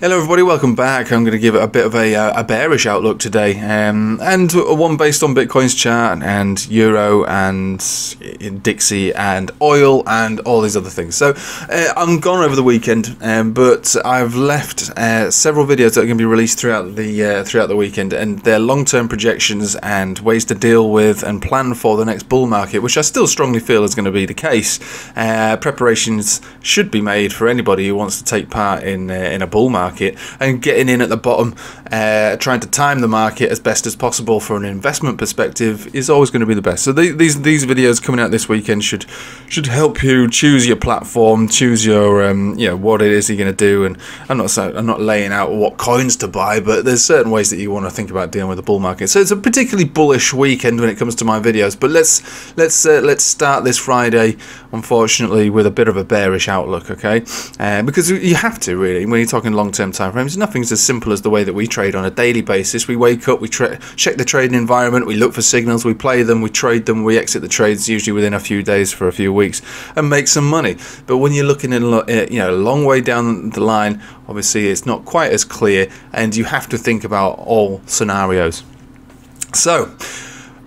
Hello, everybody. Welcome back. I'm going to give it a bit of a, uh, a bearish outlook today, um, and one based on Bitcoin's chart and Euro and Dixie and oil and all these other things. So uh, I'm gone over the weekend, um, but I've left uh, several videos that are going to be released throughout the uh, throughout the weekend, and they're long-term projections and ways to deal with and plan for the next bull market, which I still strongly feel is going to be the case. Uh, preparations should be made for anybody who wants to take part in uh, in a bull market market and getting in at the bottom, uh, trying to time the market as best as possible for an investment perspective is always going to be the best. So the, these these videos coming out this weekend should should help you choose your platform, choose your um, you know what it is you're going to do. And I'm not I'm not laying out what coins to buy, but there's certain ways that you want to think about dealing with the bull market. So it's a particularly bullish weekend when it comes to my videos. But let's let's uh, let's start this Friday, unfortunately, with a bit of a bearish outlook, okay? Uh, because you have to really when you're talking long term term time frames. Nothing's as simple as the way that we trade on a daily basis. We wake up, we check the trading environment, we look for signals, we play them, we trade them, we exit the trades usually within a few days for a few weeks and make some money. But when you're looking in eh, you know a long way down the line, obviously it's not quite as clear, and you have to think about all scenarios. So.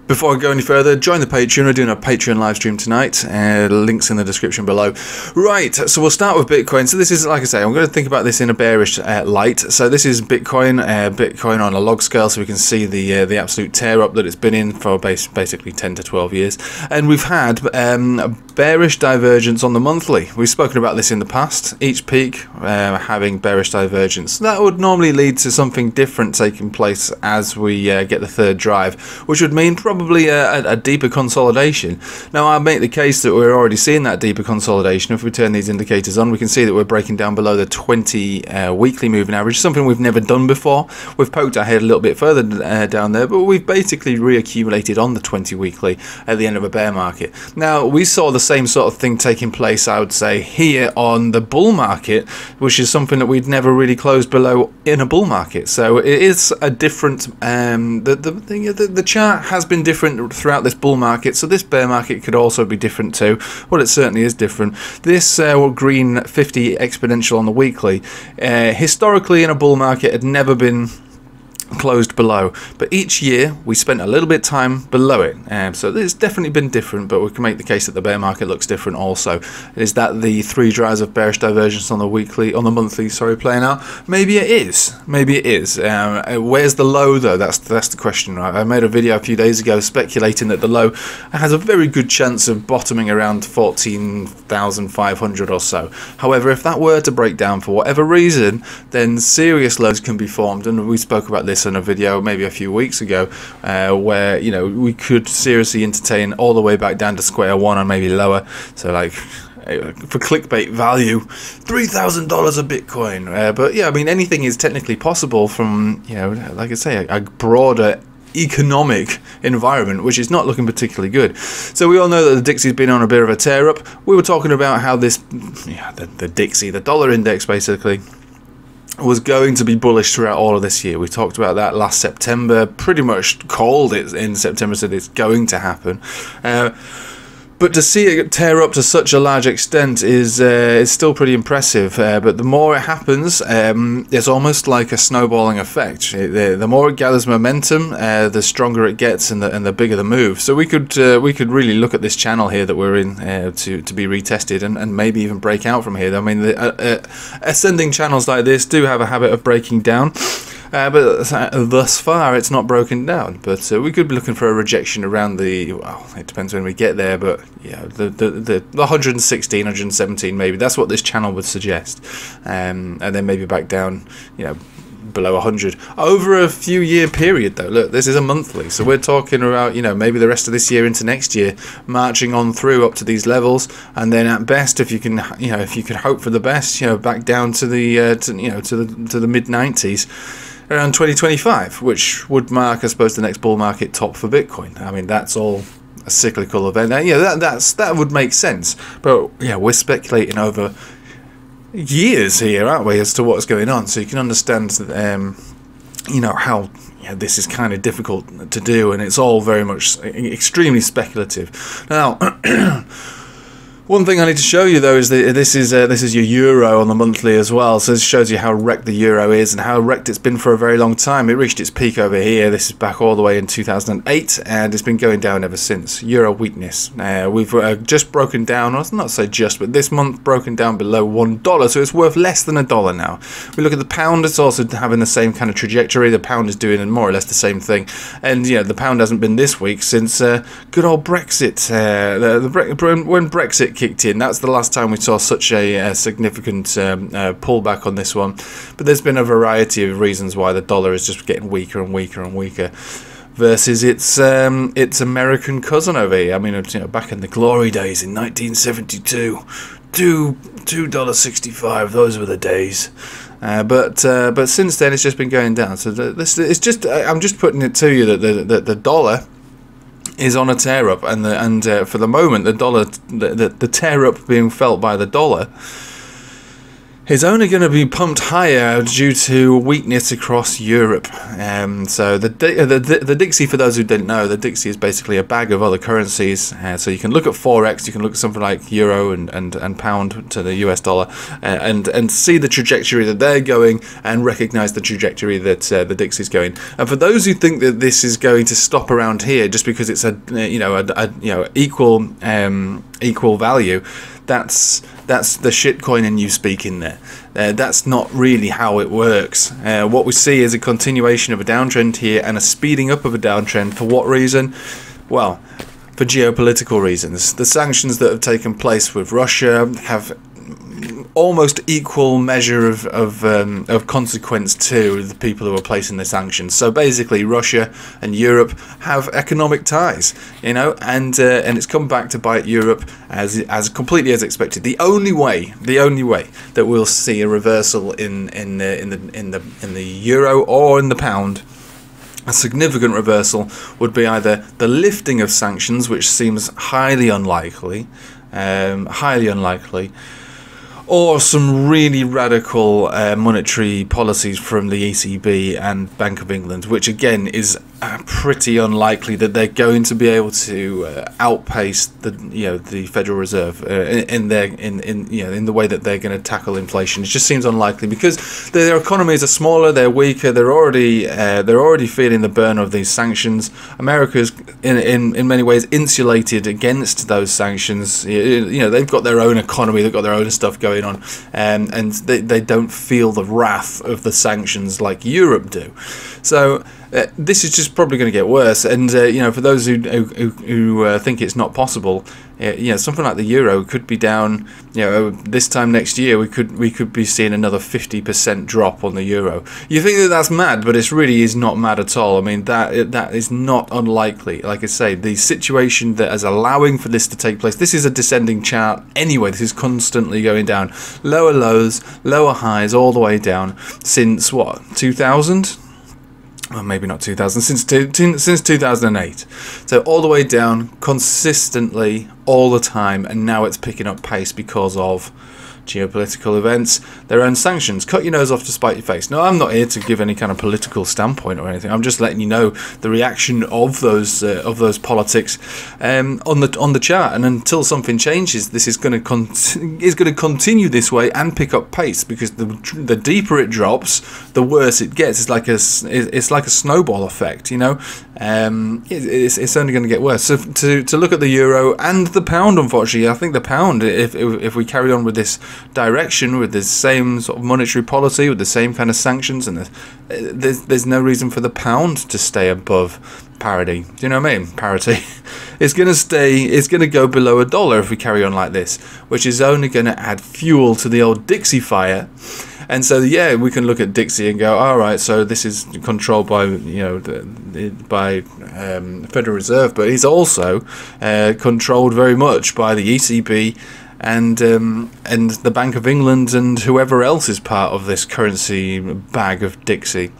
Before I go any further, join the Patreon. We're doing a Patreon live stream tonight. Uh, links in the description below. Right, so we'll start with Bitcoin. So this is, like I say, I'm going to think about this in a bearish uh, light. So this is Bitcoin, uh, Bitcoin on a log scale, so we can see the uh, the absolute tear up that it's been in for base, basically 10 to 12 years. And we've had um, bearish divergence on the monthly. We've spoken about this in the past. Each peak uh, having bearish divergence. That would normally lead to something different taking place as we uh, get the third drive, which would mean probably a, a, deeper consolidation. Now, I make the case that we're already seeing that deeper consolidation. If we turn these indicators on, we can see that we're breaking down below the 20 uh, weekly moving average, something we've never done before. We've poked our head a little bit further uh, down there, but we've basically reaccumulated on the 20 weekly at the end of a bear market. Now, we saw the same sort of thing taking place, I would say, here on the bull market, which is something that we'd never really closed below in a bull market. So it is a different. Um, the, the the the chart has been different throughout this bull market, so this bear market could also be different too. Well, it certainly is different. This uh, green 50 exponential on the weekly, uh, historically in a bull market, had never been closed below. But each year we spent a little bit of time below it. Um, so it's definitely been different but we can make the case that the bear market looks different also. Is that the three drives of bearish divergence on the weekly on the monthly sorry playing out? Maybe it is. Maybe it is. Um, where's the low though? That's that's the question right? I made a video a few days ago speculating that the low has a very good chance of bottoming around 14,500 or so. However if that were to break down for whatever reason then serious lows can be formed. And we spoke about this in a video maybe a few weeks ago uh, where you know we could seriously entertain all the way back down to square one or maybe lower so like uh, for clickbait value, three thousand dollars a Bitcoin. Uh, but yeah, I mean anything is technically possible from you know, like I say, a, a, broader economic environment, which is not looking particularly good. So we all know that the Dixie's been on a bit of a tear up. We were talking about how this, yeah, the, the Dixie, the dollar index, basically was going to be bullish throughout all of this year. We talked about that last September, pretty much called it in September, said it's going to happen. Uh, but to see it tear up to such a large extent is uh, is still pretty impressive. Uh, but the more it happens, um, it's almost like a snowballing effect. It, the, the, more it gathers momentum, uh, the stronger it gets, and the and the bigger the move. So we could uh, we could really look at this channel here that we're in uh, to to be retested, and, and maybe even break out from here. I mean, the, uh, ascending channels like this do have a habit of breaking down. Uh, but thus far, it's not broken down. But uh, we could be looking for a rejection around the. Well, it depends when we get there, but yeah, the the, the, the 116, 117 maybe. That's what this channel would suggest, um, and then maybe back down. You know, below 100 over a few year period though look this is a monthly so we're talking about you know maybe the rest of this year into next year marching on through up to these levels and then at best if you can you know if you could hope for the best you know back down to the uh, to, you know to the to the mid 90s around 2025, which would mark, I suppose, the next bull market top for Bitcoin. I mean, that's all a cyclical event. Now, yeah, that that's that would make sense. But yeah, we're speculating over years here, aren't we, as to what's going on? So you can understand, um, you know, how yeah, this is kind of difficult to do, and it's all very much extremely speculative. Now. One thing I need to show you though is that this is uh, this is your euro on the monthly as well. So this shows you how wrecked the euro is and how wrecked it's been for a very long time. It reached its peak over here. This is back all the way in 2008, and it's been going down ever since. Euro weakness. Uh, we've uh, just broken down, or not say just, but this month broken down below one dollar, so it's worth less than a dollar now. We look at the pound; it's also having the same kind of trajectory. The pound is doing more or less the same thing, and you know the pound hasn't been this weak since uh, good old Brexit. Uh, the, the, when Brexit kicked in. That's the last time we saw such a, a significant um, uh, pullback on this one. But there's been a variety of reasons why the dollar is just getting weaker and weaker and weaker versus its um, its American cousin over here. I mean, you know, back in the glory days in 1972, two two dollar sixty five. Those were the days. Uh, but uh, but since then, it's just been going down. So this it's just I'm just putting it to you that the the, the dollar is on a tear up, and the, and uh, for the moment, the dollar, the, the, the tear up being felt by the dollar is only going to be pumped higher due to weakness across Europe. Um, so the, the, the the Dixie, for those who didn't know, the Dixie is basically a bag of other currencies. Uh, so you can look at forex, you can look at something like euro and, and, and pound to the US dollar, uh, and and see the trajectory that they're going, and recognise the trajectory that uh, the Dixie is going. And for those who think that this is going to stop around here just because it's a you know a, a you know equal um, equal value, that's that's the shitcoin and you speaking there. Uh, that's not really how it works. Uh, what we see is a continuation of a downtrend here and a speeding up of a downtrend. For what reason? Well, for geopolitical reasons. The sanctions that have taken place with Russia have almost equal measure of of, um, of consequence to the people who are placing the sanctions. So basically, Russia and Europe have economic ties, you know, and uh, and it's come back to bite Europe as as completely as expected. The only way, the only way that we'll see a reversal in in the in the in the in the euro or in the pound a significant reversal would be either the lifting of sanctions, which seems highly unlikely, um, highly unlikely, or some really radical uh, monetary policies from the ECB and Bank of England, which again is uh, pretty unlikely that they're going to be able to uh, outpace the you know the Federal Reserve uh, in, in, their in, in you know in the way that they're going to tackle inflation. It just seems unlikely because their economies are smaller, they're weaker, they're already uh, they're already feeling the burn of these sanctions. America's in in in many ways insulated against those sanctions. You, you know they've got their own economy, they've got their own stuff going going on, um, and they, they don't feel the wrath of the sanctions like Europe do. So uh, this is just probably going to get worse. And uh, you know, for those who who, who uh, think it's not possible, uh, you know, something like the euro could be down. You know, this time next year we could we could be seeing another fifty percent drop on the euro. You think that that's mad, but it really is not mad at all. I mean, that that is not unlikely. Like I say, the situation that is allowing for this to take place. This is a descending chart anyway. This is constantly going down, lower lows, lower highs, all the way down since what two thousand well, maybe not 2000, since, since 2008. So all the way down, consistently, all the time, and now it's picking up pace because of geopolitical events, their own sanctions. Cut your nose off to spite your face. No, I'm not here to give any kind of political standpoint or anything. I'm just letting you know the reaction of those uh, of those politics um, on the on the chart. And until something changes, this is going to is going to continue this way and pick up pace because the the deeper it drops, the worse it gets. It's like a it's like a snowball effect, you know. Um, it, it's, it's only going to get worse. So to to look at the euro and the pound, unfortunately, I think the pound, if if, if we carry on with this direction with the same sort of monetary policy, with the same kind of sanctions, and the, there's there's no reason for the pound to stay above parity. Do you know what I mean? Parity. it's going to stay. It's going to go below a dollar if we carry on like this, which is only going to add fuel to the old Dixie fire. And so, yeah, we can look at Dixie and go, all right, so this is controlled by, you know, the, by um, Federal Reserve, but it's also uh, controlled very much by the ECB and um, and the Bank of England and whoever else is part of this currency bag of Dixie.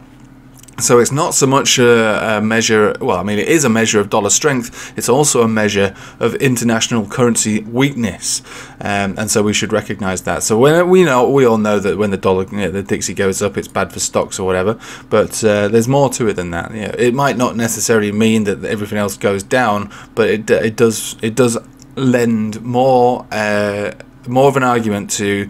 So it's not so much a, a, measure, well, I mean, it is a measure of dollar strength, it's also a measure of international currency weakness. Um, and so we should recognize that. So when we know, we all know that when the dollar, you know, the Dixie goes up, it's bad for stocks or whatever, but uh, there's more to it than that. You know, it might not necessarily mean that everything else goes down, but it, it does, it does lend more uh, more of an argument to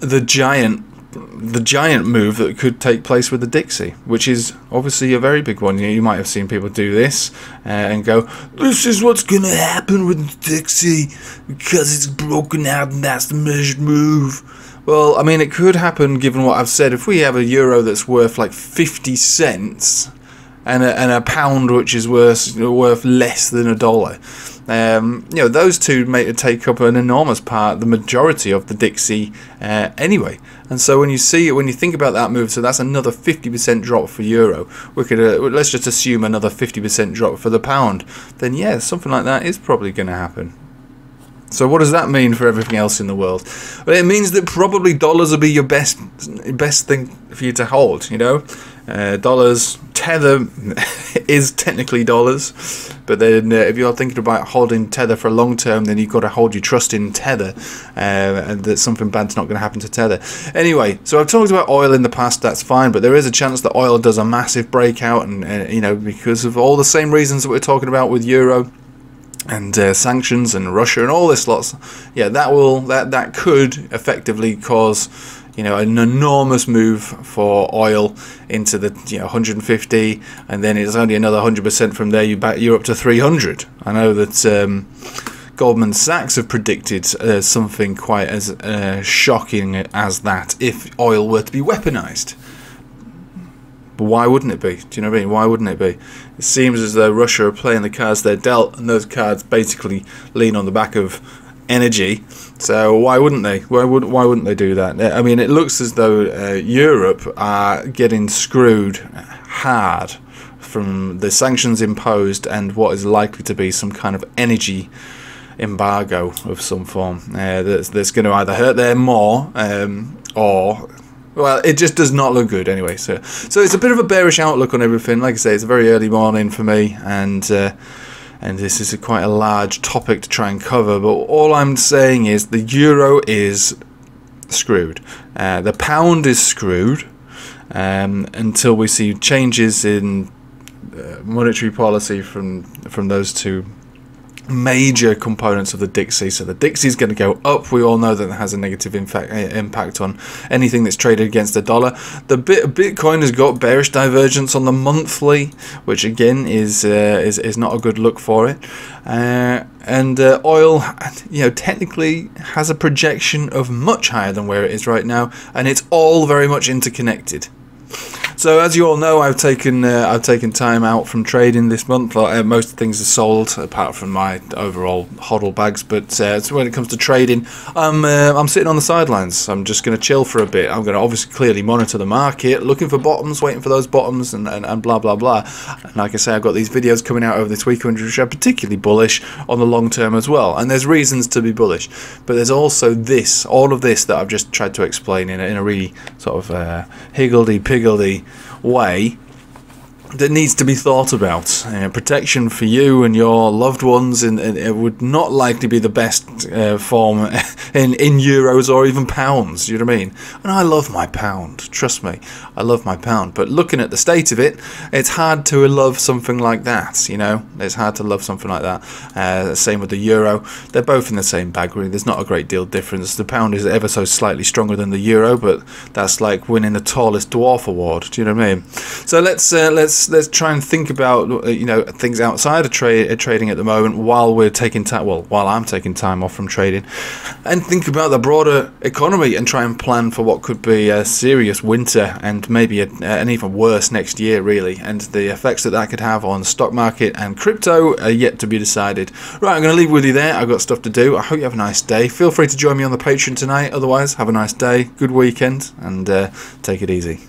the giant the giant move that could take place with the Dixie, which is obviously a very big one. You, might have seen people do this uh, and go, "This is what's going to happen with Dixie because it's broken out and that's the measured move." Well, I mean, it could happen given what I've said. If we have a euro that's worth like fifty cents and a, and a pound which is worth worth less than a dollar. Um, you know, those two make take up an enormous part, the majority of the Dixie uh, anyway. And so when you see when you think about that move, so that's another 50% drop for euro. We could uh, let's just assume another 50% drop for the pound. Then yeah, something like that is probably going to happen. So what does that mean for everything else in the world? Well, it means that probably dollars will be your best best thing for you to hold. You know, uh, dollars tether is technically dollars, but then uh, if you're thinking about holding tether for a long term, then you've got to hold your trust in tether, uh, and that something bad's not going to happen to tether. Anyway, so I've talked about oil in the past. That's fine, but there is a chance that oil does a massive breakout, and uh, you know because of all the same reasons that we're talking about with euro and uh, sanctions and Russia and all this lots. Yeah, that will that that could effectively cause you know an enormous move for oil into the you know 150, and then it's only another 100 percent from there. You back you're up to 300. I know that. Um, Goldman Sachs have predicted uh, something quite as uh, shocking as that if oil were to be weaponized. But why wouldn't it be? Do you know what I mean? Why wouldn't it be? It seems as though Russia are playing the cards they're dealt, and those cards basically lean on the back of energy. So why wouldn't they? Why would why wouldn't they do that? I mean, it looks as though uh, Europe are getting screwed hard from the sanctions imposed and what is likely to be some kind of energy embargo of some form uh, that's, that's going to either hurt them more um, or well, it just does not look good anyway. So, so it's a bit of a bearish outlook on everything. Like I say, it's a very early morning for me, and uh, and this is a quite a large topic to try and cover. But all I'm saying is the euro is screwed. Uh, the pound is screwed um, until we see changes in uh, monetary policy from from those two major components of the Dixie. So the Dixie is going to go up. We all know that it has a negative impact, eh, impact on anything that's traded against the dollar. The bit Bitcoin has got bearish divergence on the monthly, which again is uh, is is not a good look for it. Uh, and uh, oil, you know, technically has a projection of much higher than where it is right now, and it's all very much interconnected. So as you all know, I've taken uh, I've taken time out from trading this month. Uh, most things are sold apart from my overall hodl bags. But uh, so when it comes to trading, I'm uh, I'm sitting on the sidelines. I'm just going to chill for a bit. I'm going to obviously clearly monitor the market, looking for bottoms, waiting for those bottoms, and, and, and blah blah blah. And like I say, I've got these videos coming out over this weekend which are particularly bullish on the long term as well. And there's reasons to be bullish, but there's also this, all of this that I've just tried to explain in a, in a really sort of uh, higgledy piggledy way that needs to be thought about. Uh, protection for you and your loved ones, and, it would not likely be the best uh, form in in euros or even pounds. You know what I mean? And I love my pound. Trust me, I love my pound. But looking at the state of it, it's hard to love something like that. You know, it's hard to love something like that. Uh, same with the euro. They're both in the same bag. Really, there's not a great deal difference. The pound is ever so slightly stronger than the euro, but that's like winning the tallest dwarf award. Do you know what I mean? So let's uh, let's let's let's try and think about uh, you know things outside of uh, trading at the moment while we're taking time well while I'm taking time off from trading and think about the broader economy and try and plan for what could be a serious winter and maybe a, an even worse next year really and the effects that that could have on the stock market and crypto are yet to be decided. Right I'm going to leave with you there. I've got stuff to do. I hope you have a nice day. Feel free to join me on the Patreon tonight. Otherwise have a nice day good weekend and uh, take it easy